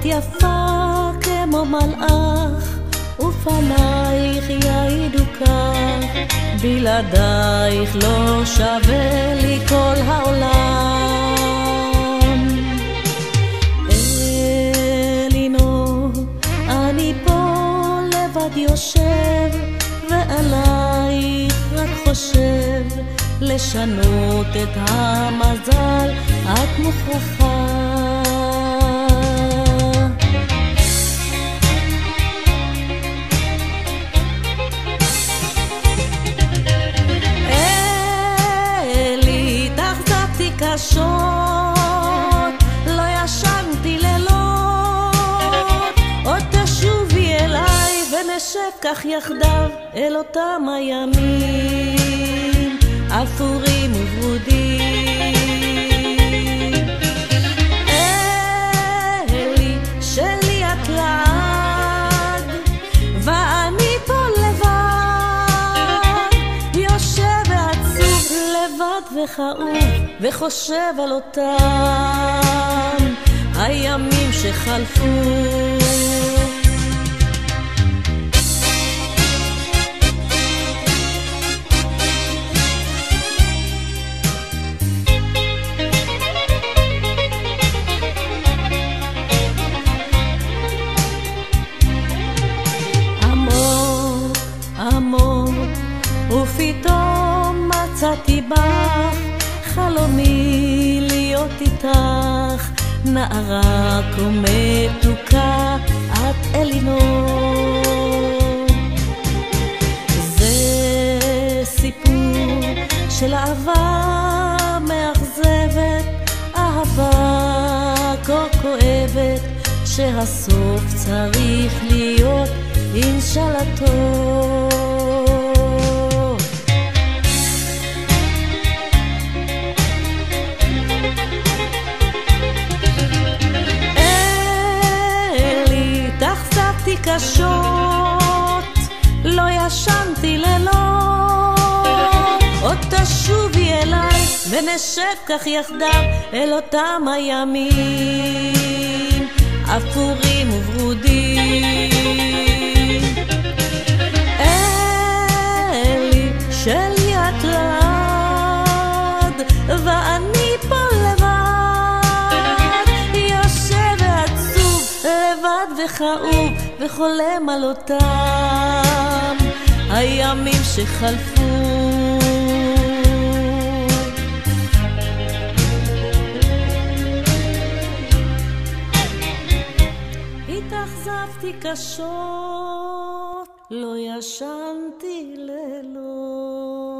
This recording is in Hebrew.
את יפה כמו מלאך, ופנייך יעידו כך, בלעדייך לא שווה לי כל העולם. אלינור, אני פה לבד יושב, ועלייך רק חושב, לשנות את המזל, את מוכרחה ונשב כך יחדיו אל אותם הימים אפורים וברודים. אלי, שלי את לעד, ואני פה לבד, יושב ועצוב לבד וכאוב. וחושב על אותם הימים שחלפו. ופתאום מצאתי בך חלומי להיות איתך, נערה כה מתוקה, את אלינור. זה סיפור של אהבה מאכזבת, אהבה כה כואבת, שהסוף צריך להיות אינשאללה טוב. קשות, לא ישנתי לילות. עוד תשובי אליי ונשב כך יחדיו אל אותם הימים אפורים וברודים. וכאוב וחולם על אותם הימים שחלפו. התאכזבתי קשות, לא ישנתי לילות.